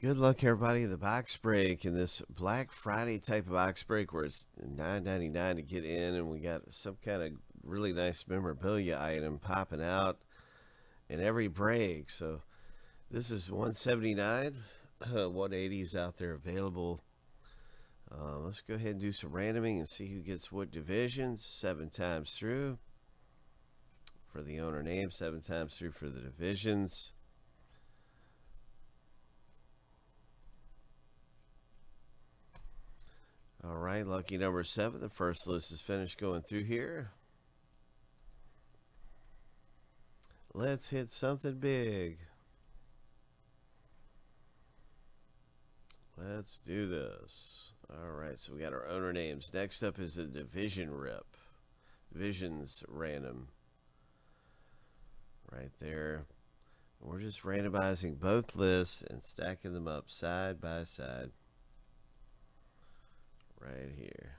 Good luck, everybody. The box break in this Black Friday type of box break where it's $9.99 to get in, and we got some kind of really nice memorabilia item popping out in every break. So this is 179 180 is out there available. Uh, let's go ahead and do some randoming and see who gets what divisions seven times through for the owner name, seven times through for the divisions. All right, lucky number seven. The first list is finished going through here. Let's hit something big. Let's do this. All right, so we got our owner names. Next up is the division rip. Divisions random. Right there. We're just randomizing both lists and stacking them up side by side right here.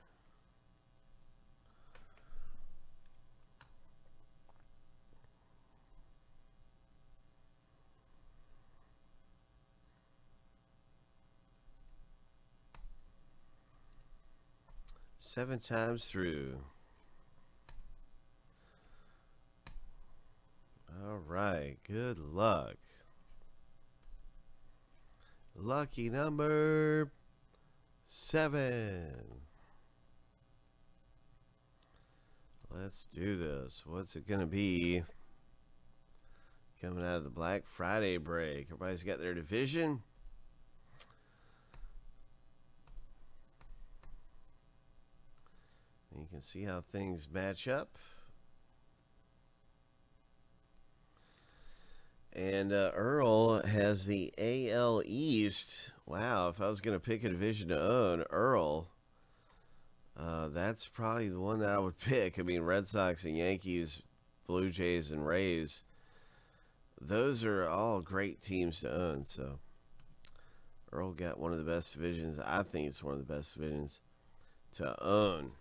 Seven times through. All right, good luck. Lucky number seven. Let's do this. What's it going to be? Coming out of the Black Friday break. Everybody's got their division. And you can see how things match up. And uh, Earl has the AL East. Wow, if I was going to pick a division to own, Earl, uh, that's probably the one that I would pick. I mean, Red Sox and Yankees, Blue Jays and Rays, those are all great teams to own. So Earl got one of the best divisions. I think it's one of the best divisions to own.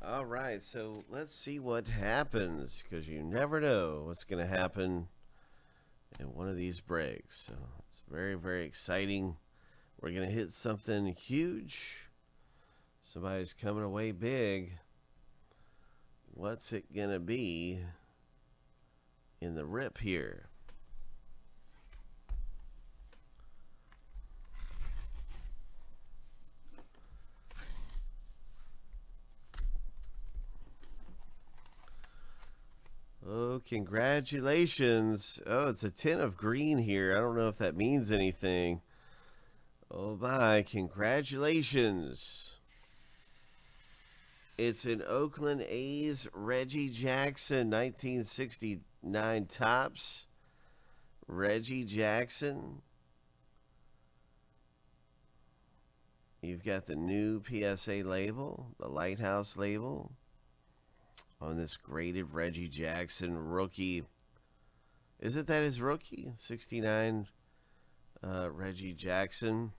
All right, so let's see what happens because you never know what's going to happen in one of these breaks. So it's very, very exciting. We're going to hit something huge. Somebody's coming away big. What's it going to be in the rip here? Oh, congratulations. Oh, it's a tin of green here. I don't know if that means anything. Oh, my. Congratulations. It's an Oakland A's Reggie Jackson 1969 Topps. Reggie Jackson. You've got the new PSA label, the Lighthouse label on this graded Reggie Jackson rookie. Isn't that his rookie? 69 uh, Reggie Jackson.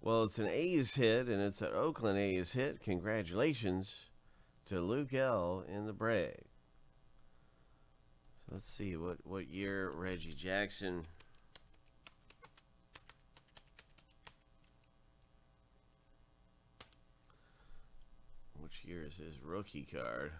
Well, it's an A's hit, and it's an Oakland A's hit. Congratulations to Luke L. in the break. So let's see what, what year Reggie Jackson is his rookie card?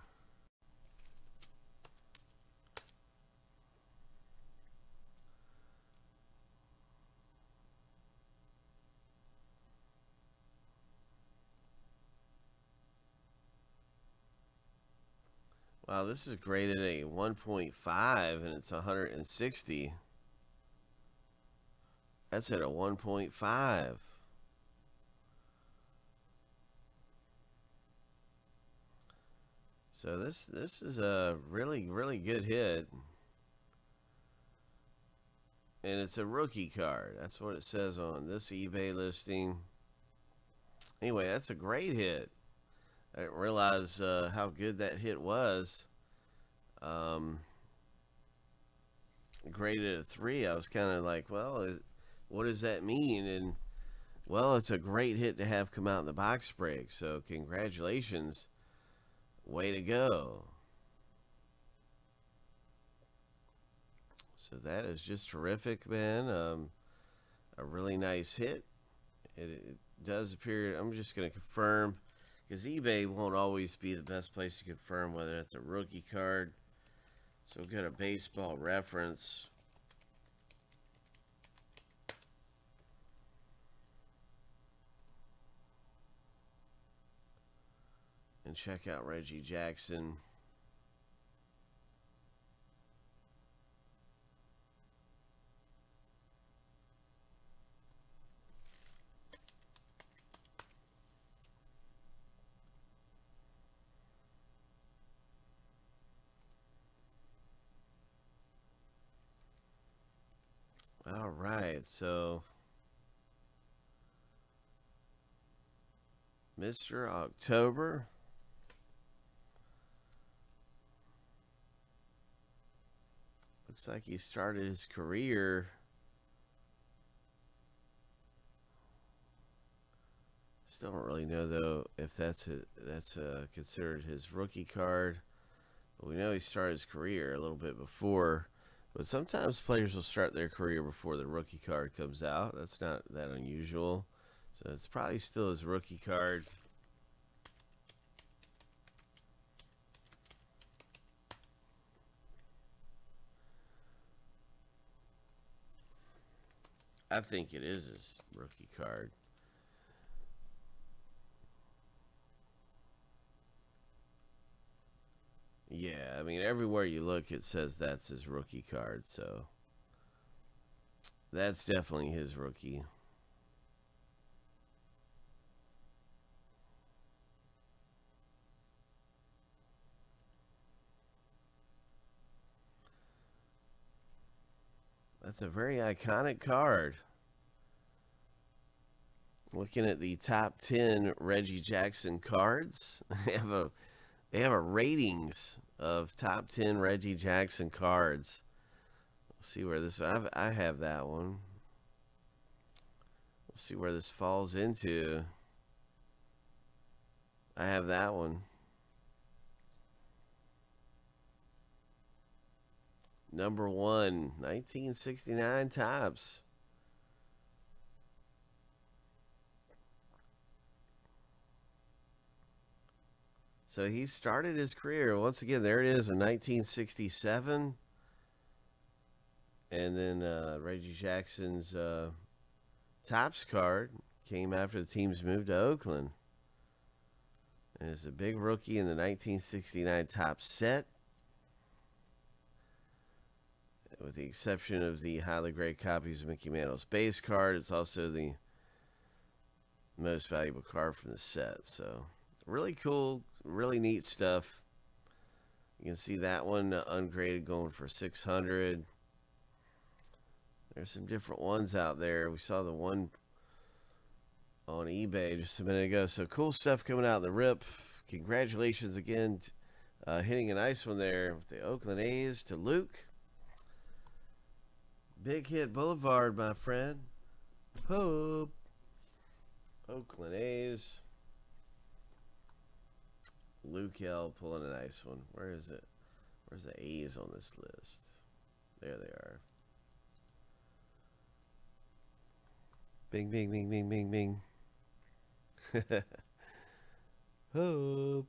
Wow, this is graded a 1.5 and it's 160. That's at a 1.5. So this this is a really really good hit. And it's a rookie card. That's what it says on this eBay listing. Anyway, that's a great hit. I didn't realize uh, how good that hit was. Um, graded a three. I was kind of like, well, is, what does that mean? And well, it's a great hit to have come out in the box break. So congratulations Way to go. So that is just terrific, man. Um, a really nice hit. It, it does appear. I'm just going to confirm because eBay won't always be the best place to confirm whether it's a rookie card. So we've got a baseball reference. Check out Reggie Jackson. All right, so Mr. October. Looks like he started his career Still don't really know though if that's a, that's a, considered his rookie card. But we know he started his career a little bit before but sometimes players will start their career before the rookie card comes out. That's not that unusual. So it's probably still his rookie card. I think it is his rookie card. Yeah, I mean, everywhere you look, it says that's his rookie card, so that's definitely his rookie. That's a very iconic card. Looking at the top 10 Reggie Jackson cards, they have a they have a ratings of top 10 Reggie Jackson cards. See where this I've, I have that one. We'll see where this falls into. I have that one. Number one, 1969 Topps. So he started his career once again. There it is in 1967, and then uh, Reggie Jackson's uh, Topps card came after the teams moved to Oakland. And it's a big rookie in the 1969 Topps set. With the exception of the highly graded copies of Mickey Mantle's base card, it's also the most valuable card from the set. So, really cool really neat stuff. You can see that one uh, ungraded going for 600. There's some different ones out there. We saw the one on eBay just a minute ago. So cool stuff coming out of the rip. Congratulations again. Uh, hitting a nice one there with the Oakland A's to Luke. Big hit Boulevard, my friend. Hope. Oakland A's. Luke L pulling a nice one. Where is it? Where's the A's on this list? There they are. Bing, bing, bing, bing, bing, bing. Hope.